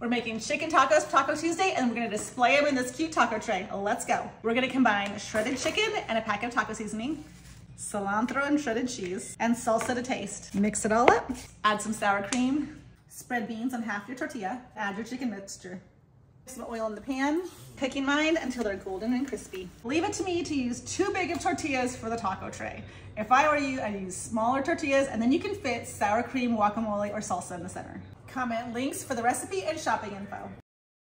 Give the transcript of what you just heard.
We're making chicken tacos Taco Tuesday and we're gonna display them in this cute taco tray. Let's go. We're gonna combine shredded chicken and a pack of taco seasoning, cilantro and shredded cheese, and salsa to taste. Mix it all up, add some sour cream, spread beans on half your tortilla, add your chicken mixture. Some oil in the pan, cooking mine until they're golden and crispy. Leave it to me to use too big of tortillas for the taco tray. If I were you, I'd use smaller tortillas and then you can fit sour cream, guacamole, or salsa in the center. Comment links for the recipe and shopping info.